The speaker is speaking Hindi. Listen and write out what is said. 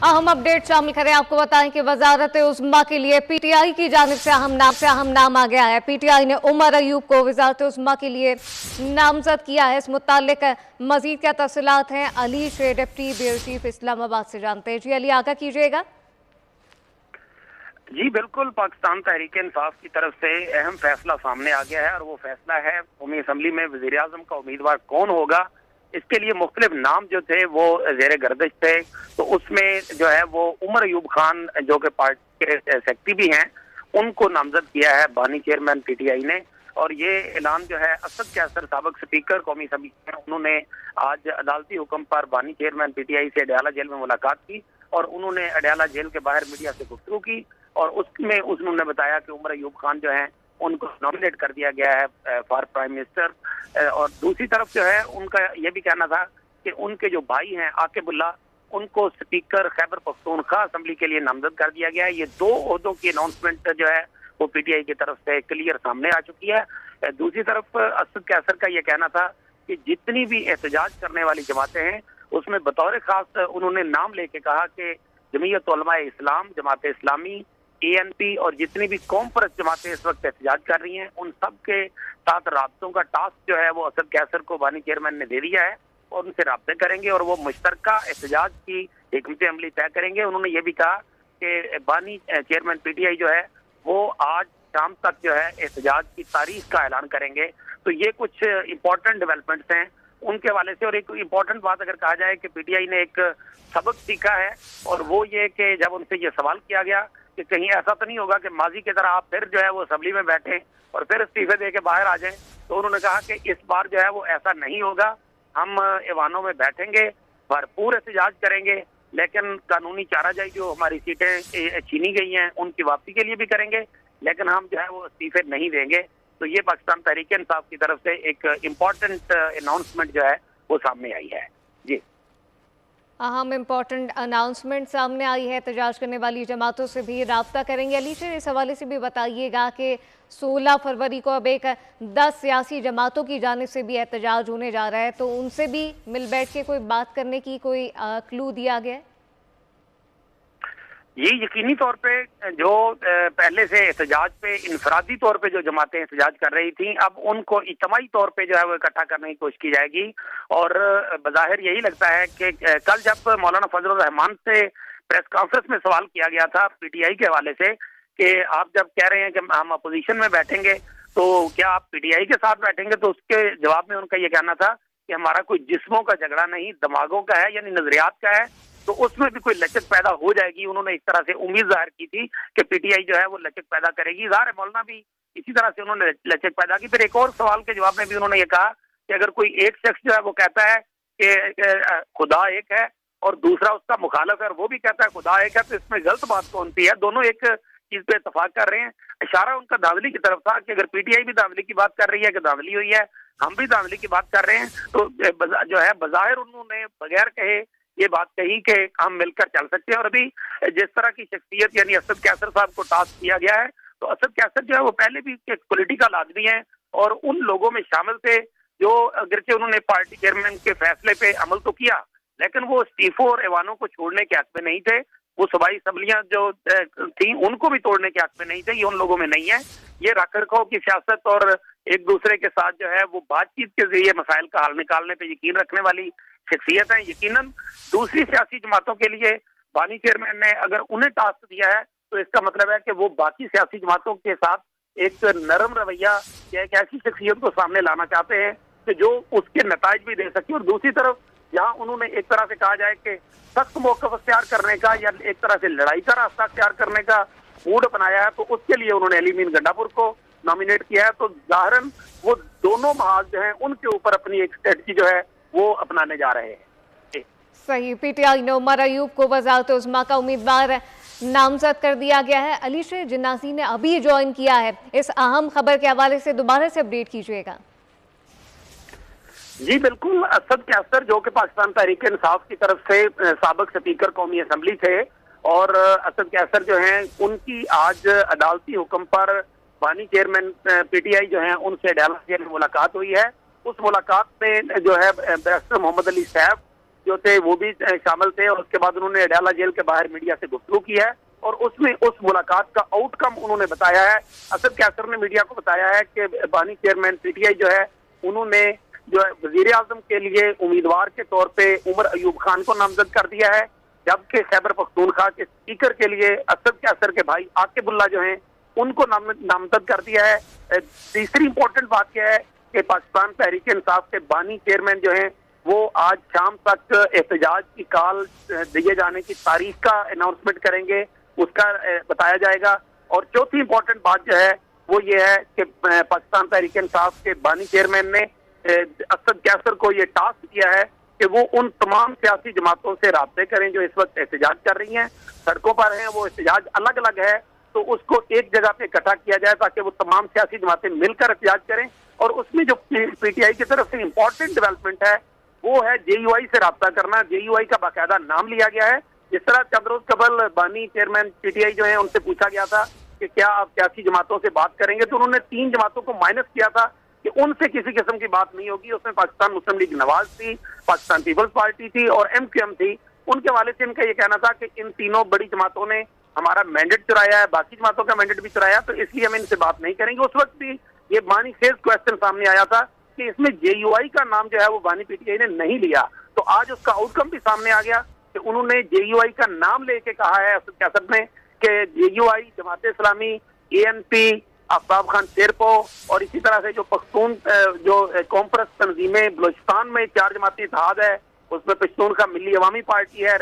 अहम अपडेट शामिल करें, आपको बताएँ कि वजारत उस्मा के लिए पीटीआई की जानब से अहम नाम से अहम नाम आ गया है। पीटीआई ने उमर अयूब को वजारत उस्मा के लिए नामजद किया है। इस मुतालिक मजीद क्या तफसलात हैं? अली शेर डिप्टी ब्यूरो चीफ इस्लामाबाद से जानते हैं। जी अली, आगा कीजिएगा। जी, बिल्कुल। पाकिस्तान तहरीक इंसाफ की तरफ़ से अहम फैसला सामने आ गया है और वो फैसला है कौमी असम्बली में वज़ीर आज़म का उम्मीदवार कौन होगा? इसके लिए मुख्तलिफ़ नाम जो थे, वो जेर गर्दिश थे। तो उसमें जो है, वो उमर अयूब खान जो कि पार्टी के सेक्रेटरी भी हैं, उनको नामजद किया है बानी चेयरमैन पी टी आई ने। और ये ऐलान जो है, असद कैसर सबक स्पीकर, कौमी सभी उन्होंने आज अदालती हुक्म पर बानी चेयरमैन पी टी आई से अडयाला जेल में मुलाकात की और उन्होंने अडयाला जेल के बाहर मीडिया से गुफ्तु की। और उसमें उन्होंने बताया कि उमर अयूब खान जो है उनको नॉमिनेट कर दिया गया है फॉर प्राइम मिनिस्टर और दूसरी तरफ़ जो है, उनका यह भी कहना था कि उनके जो भाई हैं आकेबुल्ला उनको स्पीकर खैबर पख्तूनखा असम्बली के लिए नामजद कर दिया गया है। ये दो अहदों की अनाउंसमेंट जो है, वो पीटीआई की तरफ़ से क्लियर सामने आ चुकी है। दूसरी तरफ़ असद कैसर का ये कहना था कि जितनी भी एहतजाज करने वाली जमातें हैं, उसमें बतौर खास उन्होंने नाम लेके कहा कि जमीयत इस्लाम जमात इस्लामी एएनपी और जितनी भी कौम परस्त जमातें इस वक्त एहतजाज कर रही हैं, उन सब के साथ रबतों का टास्क जो है वो असद कैसर को बानी चेयरमैन ने दे दिया है और उनसे रबते करेंगे और वो मुश्तर एहतजाज की हमत अमली तय करेंगे। उन्होंने ये भी कहा कि बानी चेयरमैन पीटीआई जो है, वो आज शाम तक जो है एहतजाज की तारीख का ऐलान करेंगे। तो ये कुछ इंपॉर्टेंट डेवलपमेंट्स हैं उनके हवाले से। और एक इम्पोर्टेंट बात अगर कहा जाए कि पीटीआई ने एक सबक सीखा है और वो ये कि जब उनसे ये सवाल किया गया कि कहीं ऐसा तो नहीं होगा कि माजी की तरह आप फिर जो है वो असम्बली में बैठे और फिर इस्तीफे दे के बाहर आ जाएँ। तो उन्होंने कहा कि इस बार जो है वो ऐसा नहीं होगा। हम ईवानों में बैठेंगे, भरपूर एहतजाज करेंगे, लेकिन कानूनी चाराजाई जो हमारी सीटें छीनी गई हैं, उनकी वापसी के लिए भी करेंगे, लेकिन हम जो है वो इस्तीफे नहीं देंगे। तो ये पाकिस्तान तहरीक इंसाफ की तरफ़ से एक इंपॉर्टेंट अनाउंसमेंट जो है वो सामने आई है। जी। अहम इंपॉर्टेंट अनाउंसमेंट सामने आई है एहतजाज करने वाली जमातों से भी रबता करेंगे। अली सर, इस हवाले से भी बताइएगा कि 16 फरवरी को अब एक 10 सियासी जमातों की जानब से भी एहतजाज होने जा रहा है तो उनसे भी मिल बैठ के कोई बात करने की कोई क्लू दिया गया है? ये यकीनी तौर पे, जो पहले से एहतजाज पे, इनफरादी तौर पे जो जमातें एहतजाज कर रही थी, अब उनको इजमाही तौर पे जो है वो इकट्ठा करने की कोशिश की जाएगी। और बाहिर यही लगता है कि कल जब मौलाना फजल रहमान से प्रेस कॉन्फ्रेंस में सवाल किया गया था, पीटीआई के हवाले से, कि आप जब कह रहे हैं कि हम अपोजिशन में बैठेंगे तो क्या आप पीटीआई के साथ बैठेंगे? तो उसके जवाब में उनका ये कहना था कि हमारा कोई जिस्मों का झगड़ा नहीं, दिमागों का है, यानी नजरियात का है तो उसमें भी कोई लचक पैदा हो जाएगी। उन्होंने इस तरह से उम्मीद ज़ाहिर की थी कि पीटीआई जो है वो लचक पैदा करेगी। ज़ाहिर मौलाना भी इसी तरह से उन्होंने लचक पैदा की। फिर एक और सवाल के जवाब में भी उन्होंने ये कहा कि अगर कोई एक शख्स जो है वो कहता है कि खुदा एक है और दूसरा उसका मुखालफ है और वो भी कहता है खुदा एक है तो इसमें गलत बात कौन सी है? दोनों एक चीज़ पे इतफाक कर रहे हैं। इशारा उनका दावली की तरफ़ था कि अगर पीटीआई भी दावली की बात कर रही है, कि दावली हुई है, हम भी दावली की बात कर रहे हैं तो जो है बाहिर उन्होंने बगैर कहे ये बात कही कि हम मिलकर चल सकते हैं। और अभी जिस तरह की शख्सियत यानी असद कैसर साहब को टास्क किया गया है तो असद कैसर जो है, वो पहले भी एक पोलिटिकल आदमी है और उन लोगों में शामिल थे जो अगर के उन्होंने पार्टी चेयरमैन के फैसले पे अमल तो किया, लेकिन वो स्टीफो और ऐवानों को छोड़ने के हक में नहीं थे। वो सबाई असम्बलियाँ जो थी, उनको भी तोड़ने के हक में नहीं थे, ये उन लोगों में नहीं है। ये रख रखाव की सियासत और एक दूसरे के साथ जो है, वो बातचीत के ज़रिए मसाइल का हल निकालने पर यकीन रखने वाली शख्सियत है यकीन दूसरी सियासी जमातों के लिए बानी चेयरमैन ने अगर उन्हें टास्क दिया है तो इसका मतलब है कि वो बाकी सियासी जमातों के साथ एक नरम रवैया या एक ऐसी शख्सियत को सामने लाना चाहते हैं कि जो उसके नतज भी दे सके। और दूसरी तरफ़ जहाँ उन्होंने एक तरह से कहा जाए कि सख्त मौका अख्तियार करने का या एक तरह से लड़ाई का रास्ता अख्तियार करने का मूड बनाया है तो उसके लिए उन्होंने अलीमीन गंडापुर को नॉमिनेट किया है। तो जाहरन, वो दोनों महाज जो है, उनके ऊपर अपनी एक स्ट्रेटजी जो है, वो अपनाने जा रहे हैं। सही। पीटीआई ने उमर अयूब को वजारत उजमा का उम्मीदवार नामजद कर दिया गया है। अली शेर जिन्नासी ने अभी ज्वाइन किया है। इस अहम खबर के हवाले से दोबारा से अपडेट कीजिएगा। जी, बिल्कुल। असद कैसर जो कि पाकिस्तान तहरीक इंसाफ की तरफ़ से सबक स्पीकर कौमी असम्बली थे और असद कैसर जो हैं, उनकी आज अदालती हुक्म पर बानी चेयरमैन पीटीआई जो हैं, उनसे डाला जेल में मुलाकात हुई है। उस मुलाकात में जो है बैरिस्टर मोहम्मद अली सैफ जो थे, वो भी शामिल थे और उसके बाद उन्होंने अडाला जेल के बाहर मीडिया से गुफ्तु की है और उसमें उस मुलाकात का आउटकम उन्होंने बताया है। असद कैसर ने मीडिया को बताया है कि बानी चेयरमैन, पीटीआई जो है, उन्होंने जो है वज़ीर आज़म के लिए उम्मीदवार के तौर पे उमर अयूब खान को नामजद कर दिया है, जबकि खैबर पख्तूनखा के स्पीकर के लिए असद के असर के भाई आकिबुल्ला जो हैं, उनको नाम, नामजद कर दिया है। तीसरी इंपॉर्टेंट बात यह है कि पाकिस्तान तहरीक इंसाफ के बानी चेयरमैन जो हैं, वो आज शाम तक एहतजाज की कॉल दिए जाने की तारीख का अनाउंसमेंट करेंगे, उसका बताया जाएगा। और चौथी इंपॉर्टेंट बात जो है, वो ये है कि पाकिस्तान तहरीक इंसाफ के बानी चेयरमैन ने असद कैसर को ये टास्क दिया है कि वो उन तमाम सियासी जमातों से रबते करें जो इस वक्त एहतजाज कर रही हैं, सड़कों पर हैं, वो एहतजाज अलग अलग है तो उसको एक जगह पे इकट्ठा किया जाए ताकि वो तमाम सियासी जमातें मिलकर एहतजाज करें। और उसमें जो पीटीआई की तरफ़ से इंपॉर्टेंट डेवलपमेंट है, वो है जेयूआई से रबता करना। जेयूआई का बाकायदा नाम लिया गया है। जिस तरह चंद रोज कबल बानी चेयरमैन पीटीआई जो है, उनसे पूछा गया था कि क्या आप सियासी जमातों से बात करेंगे तो उन्होंने तीन जमातों को माइनस किया था। कि उनसे किसी किस्म की बात नहीं होगी। उसमें पाकिस्तान मुस्लिम लीग नवाज़ थी, पाकिस्तान पीपल्स पार्टी थी और एम क्यू एम थी। उनके वाले से इनका ये कहना था कि इन तीनों बड़ी जमातों ने हमारा मैंडेट चुराया है, बाकी जमातों का मैंडेट भी चुराया तो इसलिए हम इनसे बात नहीं करेंगे। उस वक्त भी ये बानी खेज क्वेश्चन सामने आया था कि इसमें जेयूआई का नाम जो है वो बानी पीटीआई ने नहीं लिया। तो आज उसका आउटकम भी सामने आ गया कि उन्होंने जेयूआई का नाम लेके कहा है सियासत में कि JUI Jamaat Islami A N P Aftab Khan Sherpao और इसी तरह से जो पख्तून जो कॉम्प्रेस तनजीमें बलोचिस्तान में चार जमाती इतिहाद है, उसमें पश्तून का मिली अवामी पार्टी है